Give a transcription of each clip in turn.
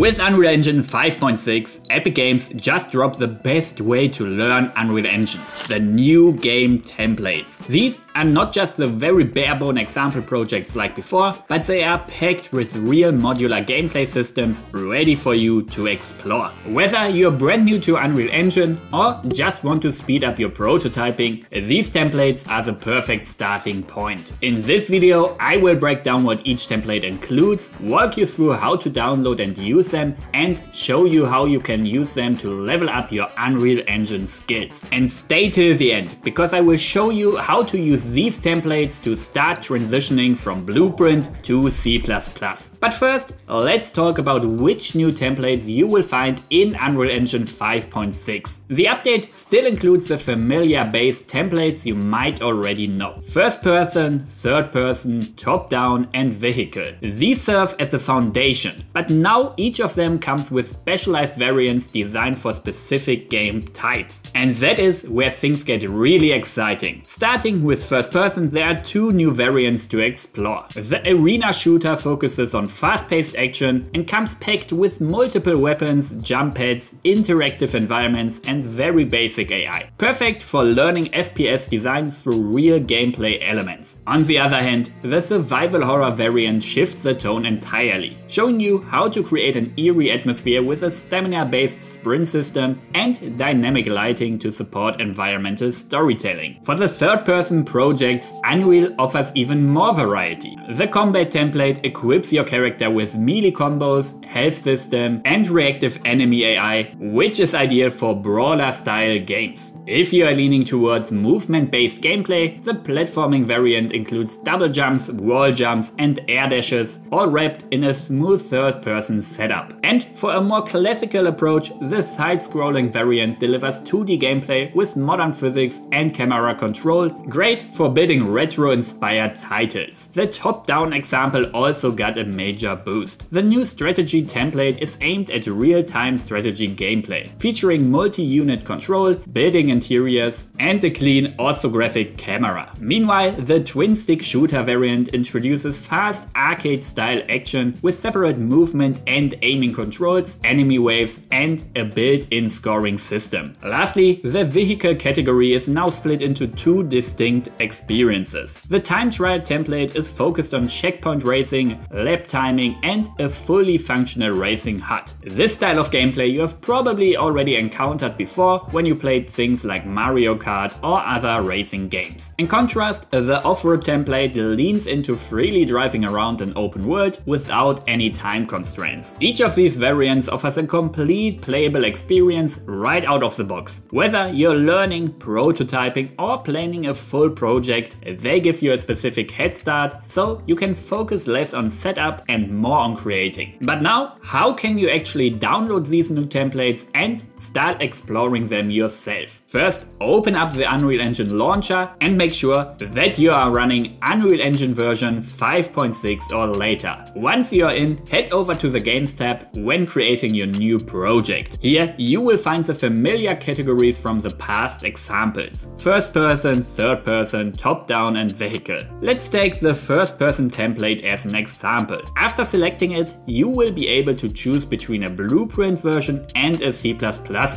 With Unreal Engine 5.6, Epic Games just dropped the best way to learn Unreal Engine, the new game templates. These are not just the very bare-bone example projects like before, but they are packed with real modular gameplay systems ready for you to explore. Whether you're brand new to Unreal Engine or just want to speed up your prototyping, these templates are the perfect starting point. In this video, I will break down what each template includes, walk you through how to download and use use them and show you how you can use them to level up your Unreal Engine skills. And stay till the end, because I will show you how to use these templates to start transitioning from Blueprint to C++. But first, let's talk about which new templates you will find in Unreal Engine 5.6. The update still includes the familiar base templates you might already know. First person, third person, top down and vehicle. These serve as a foundation, but now each of them comes with specialized variants designed for specific game types. And that is where things get really exciting. Starting with first person, there are two new variants to explore. The arena shooter focuses on fast-paced action and comes packed with multiple weapons, jump pads, interactive environments and very basic AI. Perfect for learning FPS design through real gameplay elements. On the other hand, the survival horror variant shifts the tone entirely, showing you how to create create an eerie atmosphere with a stamina-based sprint system and dynamic lighting to support environmental storytelling. For the third-person projects, Unreal offers even more variety. The combat template equips your character with melee combos, health system and reactive enemy AI, which is ideal for brawler-style games. If you are leaning towards movement-based gameplay, the platforming variant includes double jumps, wall jumps and air dashes, all wrapped in a smooth third-person And for a more classical approach, the side-scrolling variant delivers 2D gameplay with modern physics and camera control, great for building retro-inspired titles. The top-down example also got a major boost. The new strategy template is aimed at real-time strategy gameplay, featuring multi-unit control, building interiors, and a clean orthographic camera. Meanwhile, the twin-stick shooter variant introduces fast arcade-style action with separate movement and aiming controls, enemy waves and a built-in scoring system. Lastly, the vehicle category is now split into two distinct experiences. The time trial template is focused on checkpoint racing, lap timing and a fully functional racing HUD. This style of gameplay you have probably already encountered before when you played things like Mario Kart or other racing games. In contrast, the off-road template leans into freely driving around an open world without any time constraints. Each of these variants offers a complete playable experience right out of the box. Whether you're learning, prototyping or planning a full project, they give you a specific head start so you can focus less on setup and more on creating. But now, how can you actually download these new templates and start exploring them yourself? First, open up the Unreal Engine launcher and make sure that you are running Unreal Engine version 5.6 or later. Once you're in, head over to the Games tab when creating your new project. Here you will find the familiar categories from the past examples. First person, third person, top down and vehicle. Let's take the first person template as an example. After selecting it, you will be able to choose between a blueprint version and a C++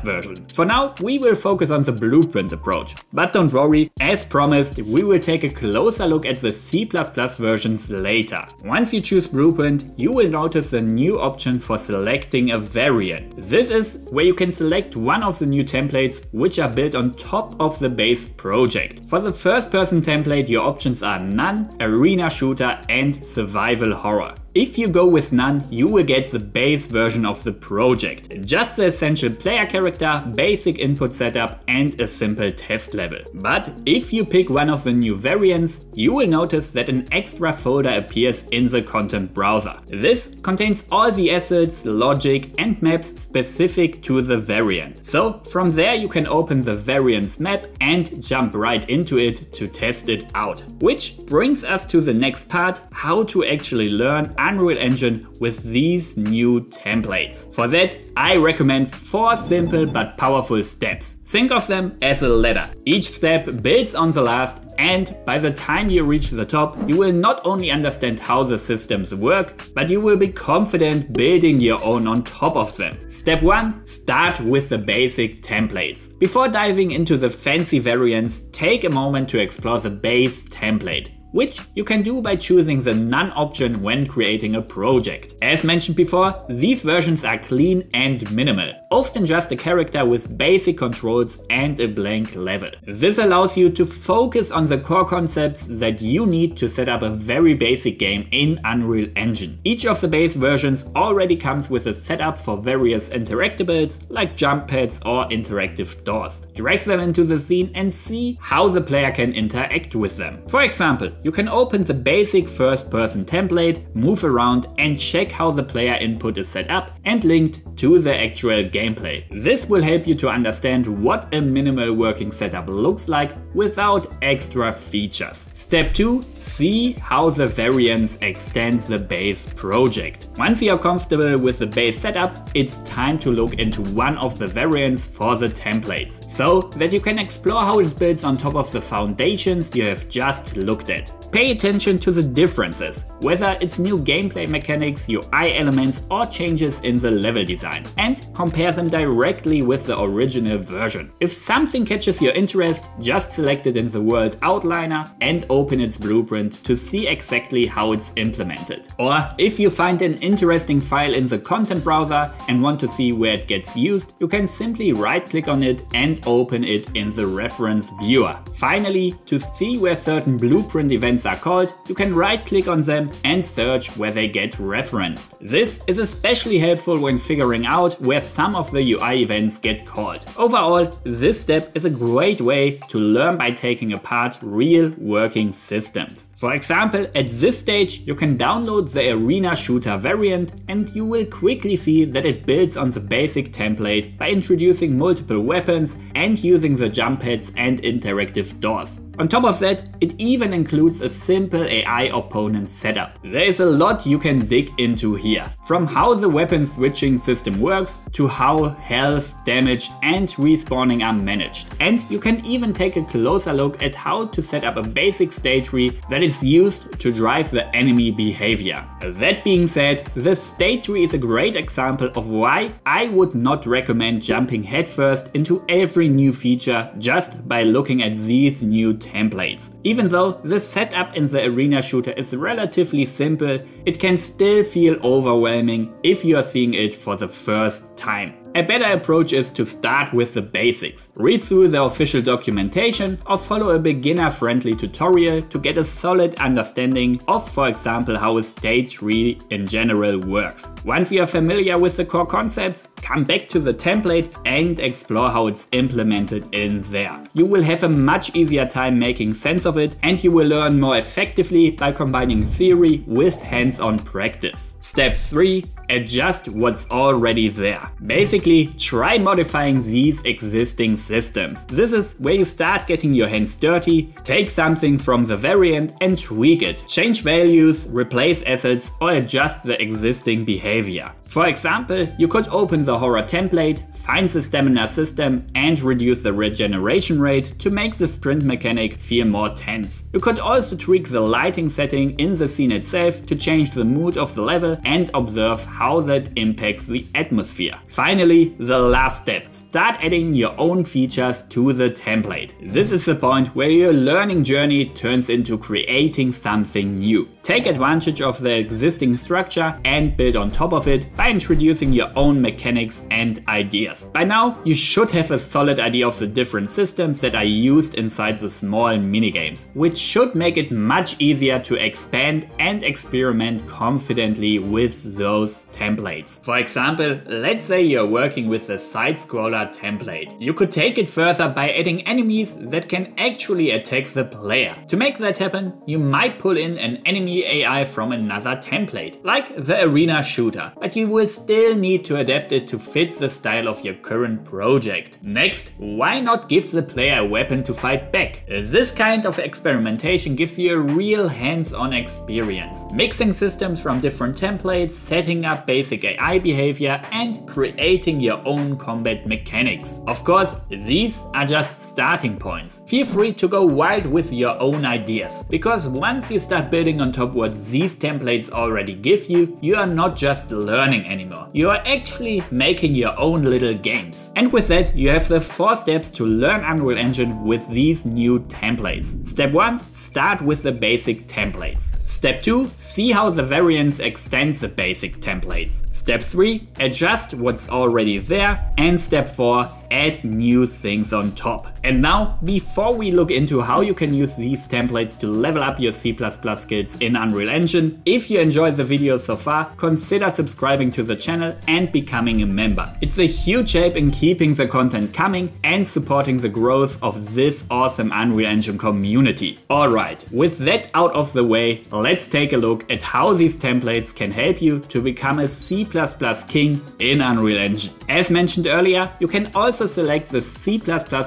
version. For now, we will focus on the blueprint approach. But don't worry, as promised, we will take a closer look at the C++ versions later. Once you choose blueprint, you will notice a new option for selecting a variant. This is where you can select one of the new templates which are built on top of the base project. For the first person template your options are none, arena shooter and survival horror. If you go with none, you will get the base version of the project. Just the essential player character, basic input setup and a simple test level. But if you pick one of the new variants, you will notice that an extra folder appears in the content browser. This contains all the assets, logic and maps specific to the variant. So from there you can open the variants map and jump right into it to test it out. Which brings us to the next part, how to actually learn Unreal Engine with these new templates. For that, I recommend four simple but powerful steps. Think of them as a ladder. Each step builds on the last and by the time you reach the top, you will not only understand how the systems work, but you will be confident building your own on top of them. Step 1. Start with the basic templates. Before diving into the fancy variants, take a moment to explore the base template which you can do by choosing the None option when creating a project. As mentioned before, these versions are clean and minimal, often just a character with basic controls and a blank level. This allows you to focus on the core concepts that you need to set up a very basic game in Unreal Engine. Each of the base versions already comes with a setup for various interactables like jump pads or interactive doors. Drag them into the scene and see how the player can interact with them. For example, you can open the basic first person template, move around and check how the player input is set up and linked to the actual gameplay. This will help you to understand what a minimal working setup looks like without extra features. Step 2. See how the variants extend the base project. Once you're comfortable with the base setup, it's time to look into one of the variants for the templates, so that you can explore how it builds on top of the foundations you have just looked at. Pay attention to the differences, whether it's new gameplay mechanics, UI elements or changes in the level design, and compare them directly with the original version. If something catches your interest, just select it in the world outliner and open its blueprint to see exactly how it's implemented. Or if you find an interesting file in the content browser and want to see where it gets used, you can simply right click on it and open it in the reference viewer. Finally, to see where certain blueprint events are called, you can right click on them and search where they get referenced. This is especially helpful when figuring out where some of the UI events get called. Overall, this step is a great way to learn by taking apart real working systems. For example, at this stage you can download the arena shooter variant and you will quickly see that it builds on the basic template by introducing multiple weapons and using the jump pads and interactive doors. On top of that, it even includes a simple AI opponent setup. There is a lot you can dig into here, from how the weapon switching system works to how health, damage and respawning are managed. And you can even take a closer look at how to set up a basic state tree that is used to drive the enemy behavior. That being said, the state tree is a great example of why I would not recommend jumping headfirst into every new feature just by looking at these new templates. Even though the setup in the arena shooter is relatively simple, it can still feel overwhelming if you are seeing it for the first time. A better approach is to start with the basics. Read through the official documentation or follow a beginner friendly tutorial to get a solid understanding of for example how a state tree in general works. Once you are familiar with the core concepts, come back to the template and explore how it's implemented in there. You will have a much easier time making sense of it and you will learn more effectively by combining theory with hands-on practice. Step 3 adjust what's already there. Basically, try modifying these existing systems. This is where you start getting your hands dirty, take something from the variant and tweak it. Change values, replace assets or adjust the existing behavior. For example, you could open the horror template, find the stamina system and reduce the regeneration rate to make the sprint mechanic feel more tense. You could also tweak the lighting setting in the scene itself to change the mood of the level and observe how that impacts the atmosphere. Finally, the last step. Start adding your own features to the template. This is the point where your learning journey turns into creating something new. Take advantage of the existing structure and build on top of it by introducing your own mechanics and ideas. By now, you should have a solid idea of the different systems that are used inside the small minigames, which should make it much easier to expand and experiment confidently with those templates. For example, let's say you're working with the side-scroller template. You could take it further by adding enemies that can actually attack the player. To make that happen, you might pull in an enemy AI from another template, like the arena shooter, but you you will still need to adapt it to fit the style of your current project. Next, why not give the player a weapon to fight back? This kind of experimentation gives you a real hands-on experience, mixing systems from different templates, setting up basic AI behavior and creating your own combat mechanics. Of course, these are just starting points. Feel free to go wild with your own ideas, because once you start building on top what these templates already give you, you are not just learning anymore. You are actually making your own little games. And with that, you have the four steps to learn Unreal Engine with these new templates. Step 1. Start with the basic templates. Step 2. See how the variants extend the basic templates. Step 3. Adjust what's already there. And step 4 add new things on top. And now, before we look into how you can use these templates to level up your C++ skills in Unreal Engine, if you enjoyed the video so far, consider subscribing to the channel and becoming a member. It's a huge help in keeping the content coming and supporting the growth of this awesome Unreal Engine community. Alright, with that out of the way, let's take a look at how these templates can help you to become a C++ king in Unreal Engine. As mentioned earlier, you can also also select the C++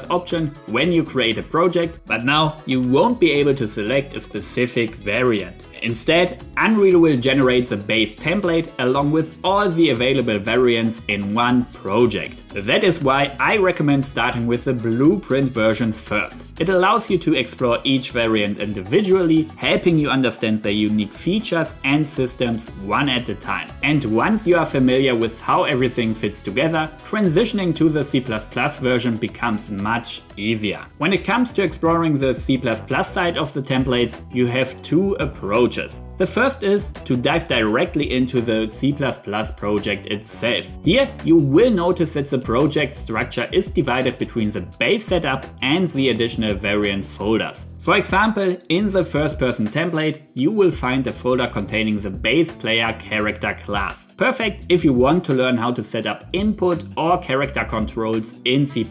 option when you create a project, but now you won't be able to select a specific variant. Instead, Unreal will generate the base template along with all the available variants in one project. That is why I recommend starting with the blueprint versions first. It allows you to explore each variant individually, helping you understand their unique features and systems one at a time. And once you are familiar with how everything fits together, transitioning to the C++ version becomes much easier. When it comes to exploring the C++ side of the templates, you have two approaches. The first is to dive directly into the C++ project itself. Here you will notice that the project structure is divided between the base setup and the additional variant folders. For example, in the first person template, you will find a folder containing the base player character class. Perfect if you want to learn how to set up input or character controls in C++.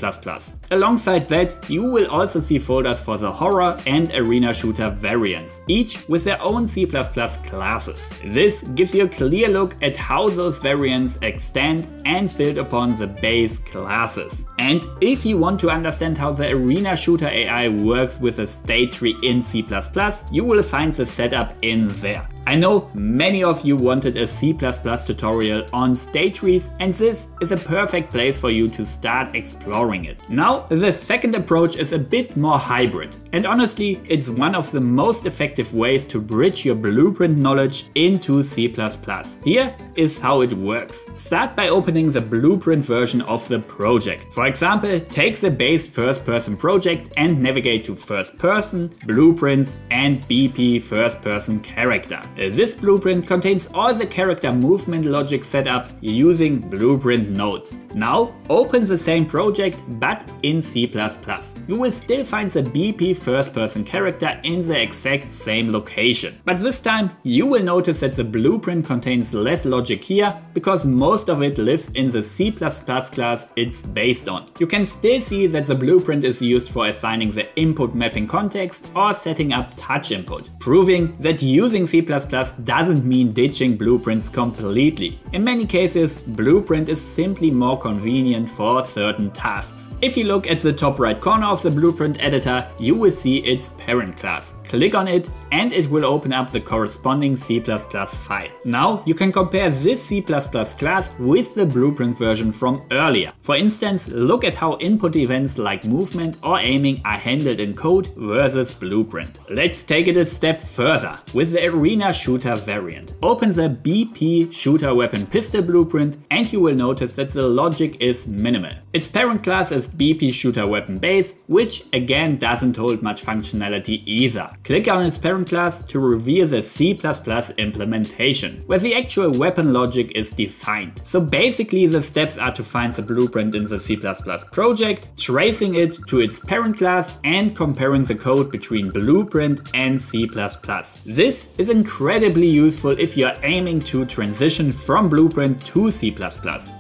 Alongside that, you will also see folders for the horror and arena shooter variants, each with their own C++ classes. This gives you a clear look at how those variants extend and build upon the base classes. And if you want to understand how the arena shooter AI works with a state tree in C++, you will find the setup in there. I know many of you wanted a C++ tutorial on state trees and this is a perfect place for you to start exploring it. Now the second approach is a bit more hybrid and honestly it's one of the most effective ways to bridge your blueprint knowledge into C++. Here is how it works. Start by opening the blueprint version of the project. For example, take the base first person project and navigate to first person, blueprints and BP first person character. This blueprint contains all the character movement logic set up using blueprint nodes. Now open the same project but in C++. You will still find the BP first person character in the exact same location. But this time you will notice that the blueprint contains less logic here because most of it lives in the C++ class it's based on. You can still see that the blueprint is used for assigning the input mapping context or setting up touch input, proving that using C++ doesn't mean ditching blueprints completely. In many cases, blueprint is simply more convenient for certain tasks. If you look at the top right corner of the blueprint editor, you will see its parent class. Click on it and it will open up the corresponding C++ file. Now you can compare this C++ class with the blueprint version from earlier. For instance, look at how input events like movement or aiming are handled in code versus blueprint. Let's take it a step further with the arena shooter variant. Open the BP shooter weapon pistol blueprint and you will notice that the logic is minimal. Its parent class is BP shooter weapon base, which again doesn't hold much functionality either. Click on its parent class to reveal the C++ implementation, where the actual weapon logic is defined. So basically the steps are to find the blueprint in the C++ project, tracing it to its parent class and comparing the code between blueprint and C++. This is incredibly useful if you're aiming to transition from blueprint to C++.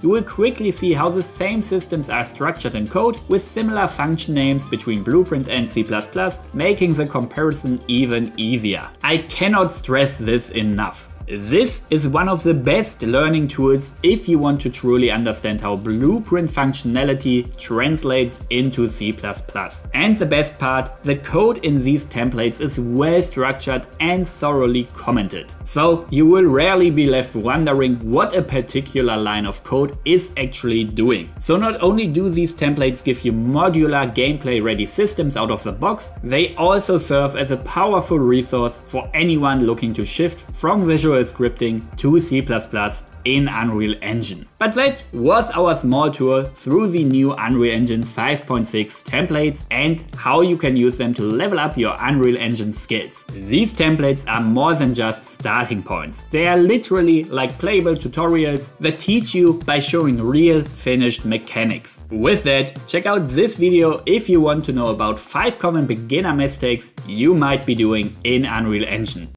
You will quickly see how the same systems are structured in code with similar function names between blueprint and C++, making the comparison even easier. I cannot stress this enough. This is one of the best learning tools if you want to truly understand how Blueprint functionality translates into C++. And the best part, the code in these templates is well structured and thoroughly commented. So you will rarely be left wondering what a particular line of code is actually doing. So not only do these templates give you modular gameplay ready systems out of the box, they also serve as a powerful resource for anyone looking to shift from Visual Scripting to C++ in Unreal Engine. But that was our small tour through the new Unreal Engine 5.6 templates and how you can use them to level up your Unreal Engine skills. These templates are more than just starting points. They are literally like playable tutorials that teach you by showing real finished mechanics. With that, check out this video if you want to know about 5 common beginner mistakes you might be doing in Unreal Engine.